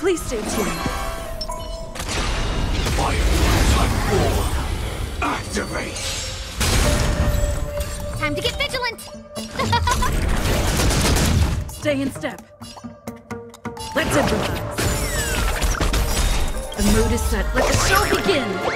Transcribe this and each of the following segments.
Please stay tuned. Fire War. Activate. Time to get vigilant! Stay in step. Let's improvise. The mood is set. Let the show begin.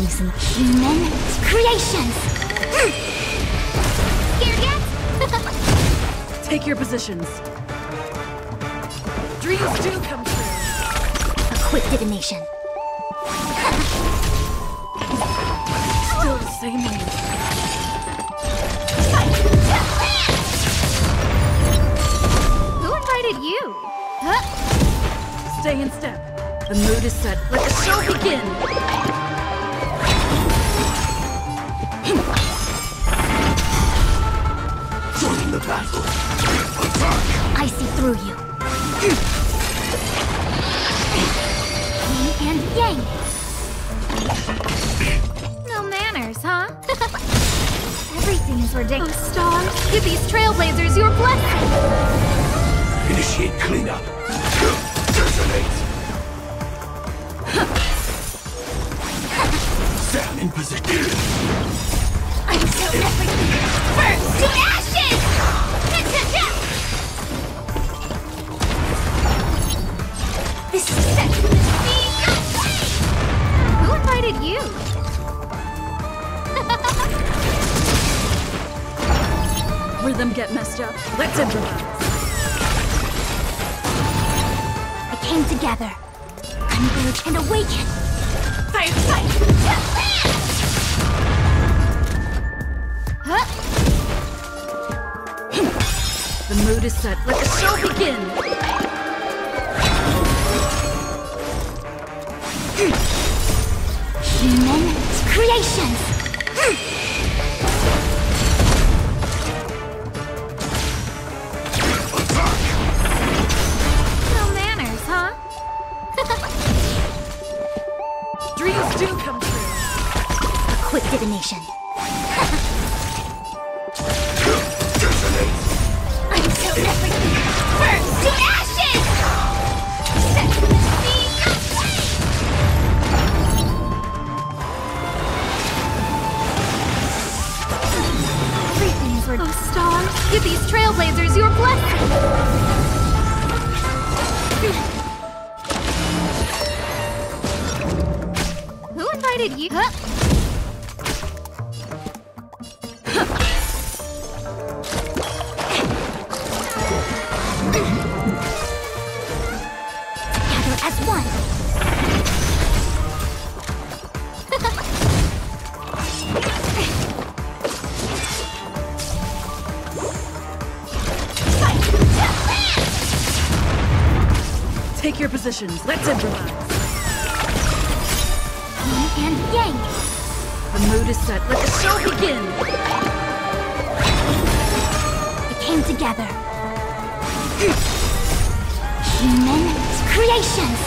Human creations. Scared yet? Take your positions. Dreams do come true. A quick divination. Still the same way. Who invited you? Huh? Stay in step. The mood is set. Let the show begin. Join the battle. Attack. I see through you. Yin and yang. No manners, huh? Everything is ridiculous. Oh, stars, give these trailblazers your blessing. Initiate cleanup. Detonate. Stand in position. Rhythm get messed up. Let's improvise. It I came together. Converge and awaken. Fight, fight! The mood is set. Let the show begin. Human creations. No manners, huh? Dreams do come true. Quick divination. Working. Oh, stars, give these trailblazers your blessing. Who invited you? Huh? Together positions. Let's improvise. Yin and yang. The mood is set. Let the show begin. It came together. Human creations.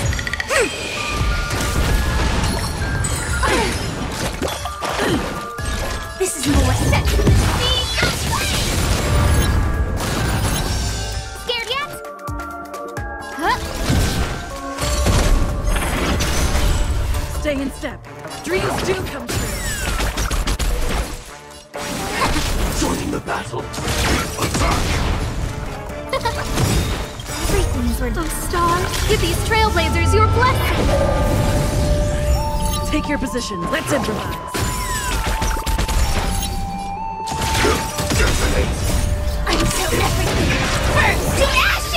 This is more set stay in step. Dreams do come true. Joining the battle. Attack! Everything's ready. Oh, stars! give these trailblazers your blessing. Take your position. Let's improvise. Until everything burns to ashes!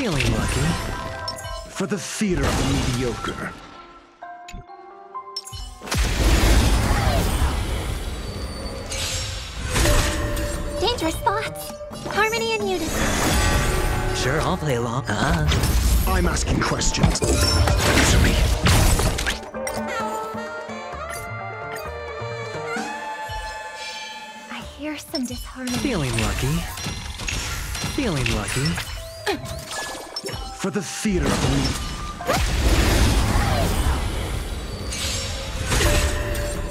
Feeling lucky. For the theater of the mediocre. Dangerous thoughts. Harmony and unison. Sure, I'll play along. Ah, I'm asking questions. Answer me. I hear some disharmony. feeling lucky. Feeling lucky. For the theater of the mediocre.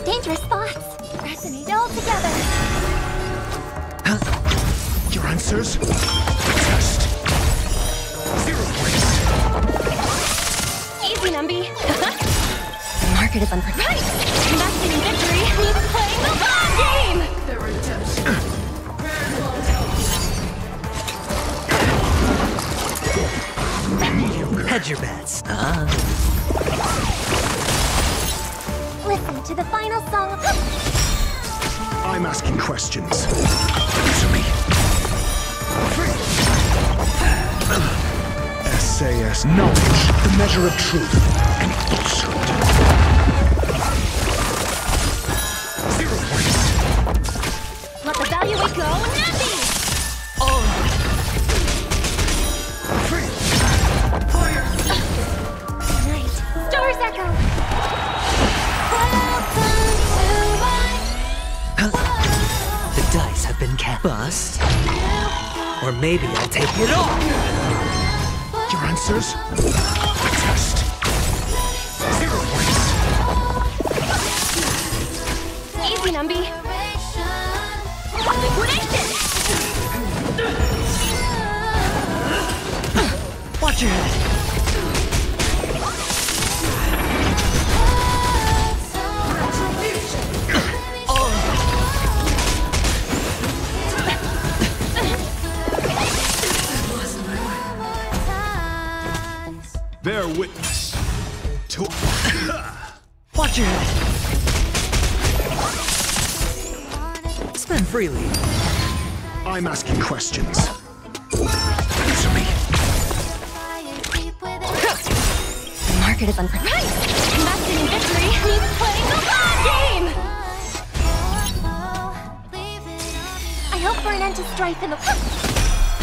Dangerous thoughts. Resonate all together. Your answers? Test. Zero points. Easy, Numby. the market is unpredictable. Investing in victory means playing the long game. The redemption. Hedge your bets. Ah, Listen to the final song. I'm asking questions. Answer me. SAS knowledge, the measure of truth and falsehood. Zero points. Let the value we go, Bust. Or maybe I'll take it all. Your answers? Test. Zero points. Easy, Numby. Liquidation. Watch your head. Freely. I'm asking questions. Answer me. The market is unpredictable. Investing in victory means playing the long game. I hope for an end to strife in the.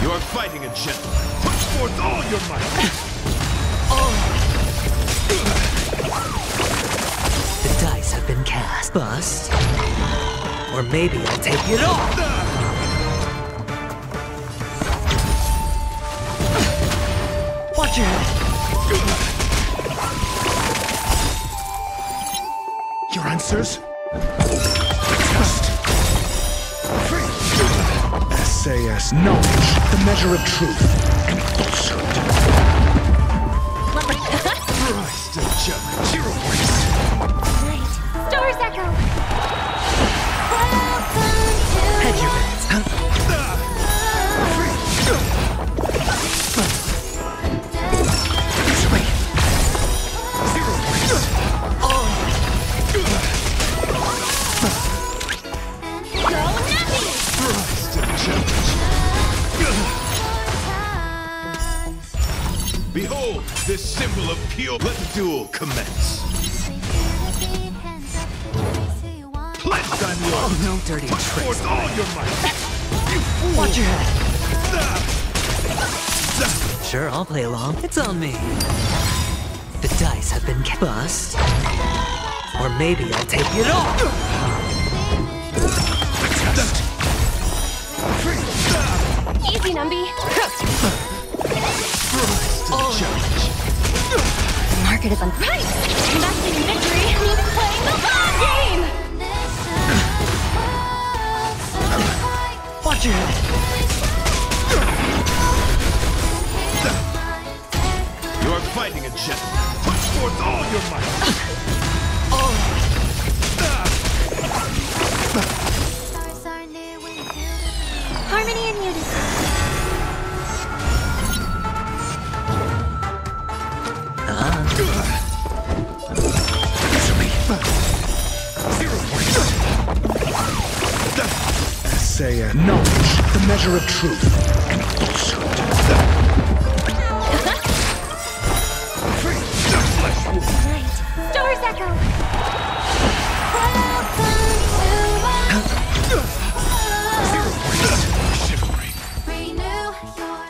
You are fighting a gentleman. Put forth all your might. The dice have been cast. Bust. Or maybe I'll take it off! Watch your head. Your answers? Test. SAS knowledge, the measure of truth and duel commence. Pledge thy Oh, no dirty Put tricks. forth all your might. Watch your head. Sure, I'll play along. It's on me. The dice have been ca- bust. Or maybe I'll take it all. Easy, Numby. Christ of judgment. The market is unpredictable. Investing in victory means playing the long game. Watch your head. You are fighting a gentleman. Put forth all your might. soothsayer, uh, knowledge, the measure of truth, and falsehood. Echo. Chivalry. Renew your